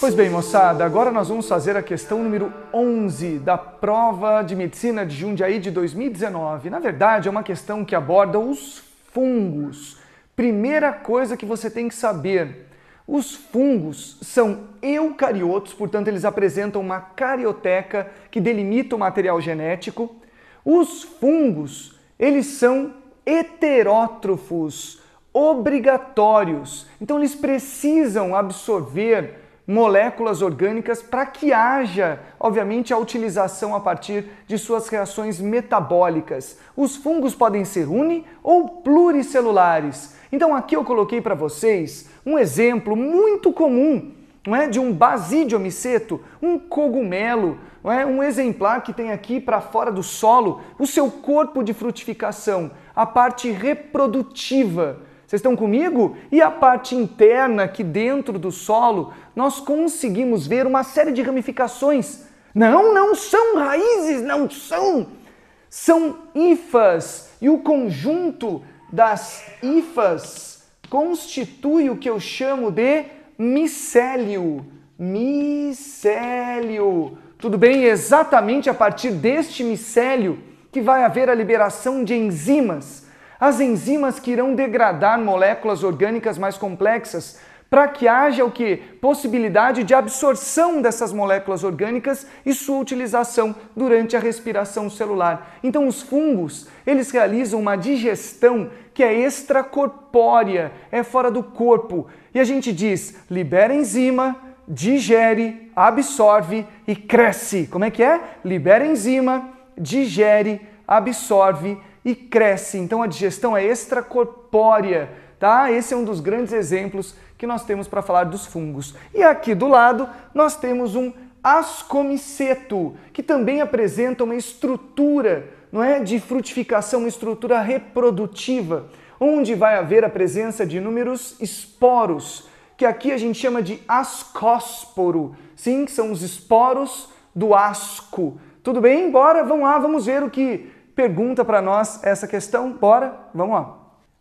Pois bem, moçada, agora nós vamos fazer a questão número 11 da prova de medicina de Jundiaí de 2019. Na verdade, é uma questão que aborda os fungos. Primeira coisa que você tem que saber: os fungos são eucariotos, portanto, eles apresentam uma carioteca que delimita o material genético. Os fungos, eles são heterótrofos, obrigatórios. Então, eles precisam absorver moléculas orgânicas para que haja, obviamente, a utilização a partir de suas reações metabólicas. Os fungos podem ser uni ou pluricelulares. Então aqui eu coloquei para vocês um exemplo muito comum, não é, de um basídiomiceto, um cogumelo, não é, um exemplar que tem aqui para fora do solo o seu corpo de frutificação, a parte reprodutiva vocês estão comigo? E a parte interna, aqui dentro do solo, nós conseguimos ver uma série de ramificações. Não, não são raízes, não são. São hifas. E o conjunto das hifas constitui o que eu chamo de micélio. Micélio. Tudo bem? Exatamente a partir deste micélio que vai haver a liberação de enzimas as enzimas que irão degradar moléculas orgânicas mais complexas para que haja o que? Possibilidade de absorção dessas moléculas orgânicas e sua utilização durante a respiração celular. Então os fungos, eles realizam uma digestão que é extracorpórea, é fora do corpo. E a gente diz: libera enzima, digere, absorve e cresce. Como é que é? Libera enzima, digere, absorve e cresce. Então a digestão é extracorpórea, tá? Esse é um dos grandes exemplos que nós temos para falar dos fungos. E aqui do lado nós temos um ascomiceto, que também apresenta uma estrutura, não é, de frutificação, uma estrutura reprodutiva, onde vai haver a presença de inúmeros esporos, que aqui a gente chama de ascósporo. Sim, que são os esporos do asco. Tudo bem? Bora, vamos lá, vamos ver o que pergunta para nós essa questão? Bora, vamos lá.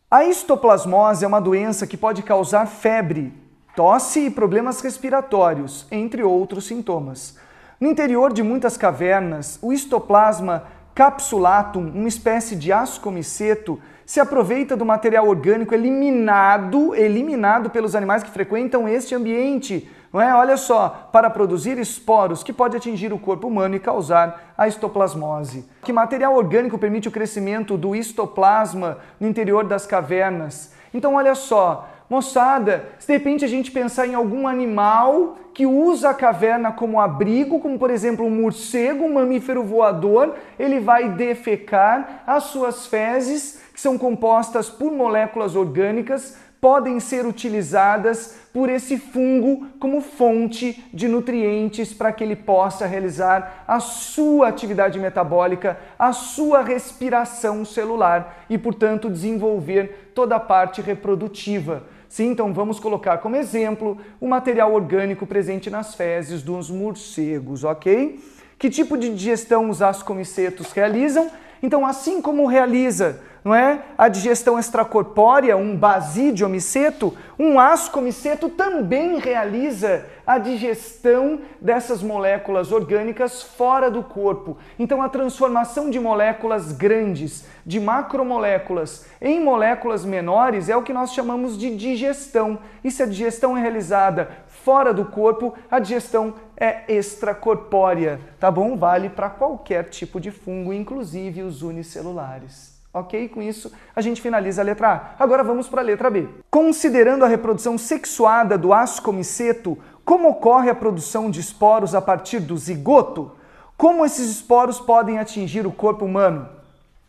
A histoplasmose é uma doença que pode causar febre, tosse e problemas respiratórios, entre outros sintomas. No interior de muitas cavernas, o histoplasma capsulatum, uma espécie de ascomiceto, se aproveita do material orgânico eliminado, eliminado pelos animais que frequentam este ambiente não é? Olha só, para produzir esporos que pode atingir o corpo humano e causar a histoplasmose. Que material orgânico permite o crescimento do histoplasma no interior das cavernas? Então, olha só, moçada, se de repente a gente pensar em algum animal que usa a caverna como abrigo, como por exemplo um morcego, um mamífero voador, ele vai defecar as suas fezes, que são compostas por moléculas orgânicas, podem ser utilizadas por esse fungo como fonte de nutrientes para que ele possa realizar a sua atividade metabólica, a sua respiração celular e, portanto, desenvolver toda a parte reprodutiva. Sim, então vamos colocar como exemplo o material orgânico presente nas fezes dos morcegos, ok? Que tipo de digestão os ascomicetos realizam? Então, assim como realiza não é? A digestão extracorpórea, um basidiomiceto, um ascomiceto também realiza a digestão dessas moléculas orgânicas fora do corpo. Então a transformação de moléculas grandes, de macromoléculas em moléculas menores é o que nós chamamos de digestão. E se a digestão é realizada fora do corpo, a digestão é extracorpórea, tá bom? Vale para qualquer tipo de fungo, inclusive os unicelulares. Ok? Com isso, a gente finaliza a letra A. Agora vamos para a letra B. Considerando a reprodução sexuada do ascomiceto, como ocorre a produção de esporos a partir do zigoto? Como esses esporos podem atingir o corpo humano?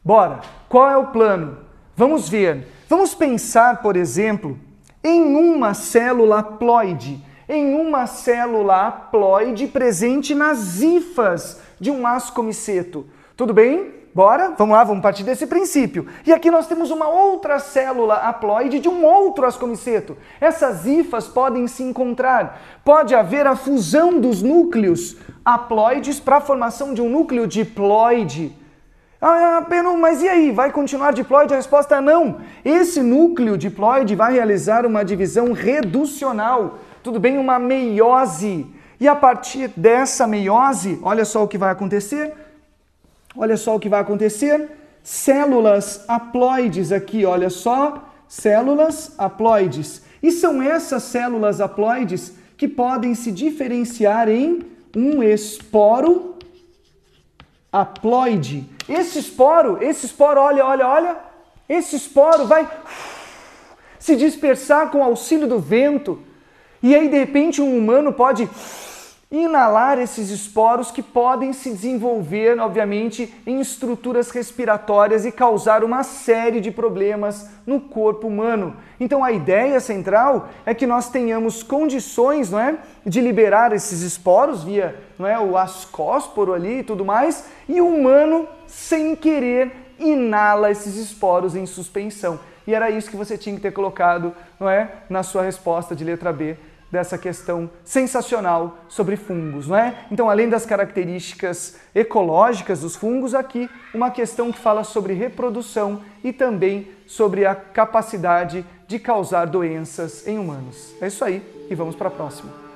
Bora! Qual é o plano? Vamos ver. Vamos pensar, por exemplo, em uma célula haploide, em uma célula haploide presente nas hifas de um ascomiceto. Tudo bem? Bora? Vamos lá, vamos partir desse princípio. E aqui nós temos uma outra célula haploide de um outro ascomiceto. Essas hifas podem se encontrar. Pode haver a fusão dos núcleos haploides para a formação de um núcleo diploide. Ah, Benu, mas e aí? Vai continuar diploide? A resposta é não. Esse núcleo diploide vai realizar uma divisão reducional. Tudo bem? Uma meiose. E a partir dessa meiose, olha só o que vai acontecer. Olha só o que vai acontecer. Células haploides aqui, olha só. Células haploides. E são essas células haploides que podem se diferenciar em um esporo haploide. Esse esporo, esse esporo, olha, olha, olha, esse esporo vai se dispersar com o auxílio do vento. E aí, de repente, um humano pode inalar esses esporos que podem se desenvolver, obviamente, em estruturas respiratórias e causar uma série de problemas no corpo humano. Então a ideia central é que nós tenhamos condições, não é, de liberar esses esporos via, não é, o ascósporo ali e tudo mais, e o humano sem querer inala esses esporos em suspensão. E era isso que você tinha que ter colocado, não é, na sua resposta de letra B dessa questão sensacional sobre fungos, não é? Então, além das características ecológicas dos fungos, aqui uma questão que fala sobre reprodução e também sobre a capacidade de causar doenças em humanos. É isso aí e vamos para a próxima.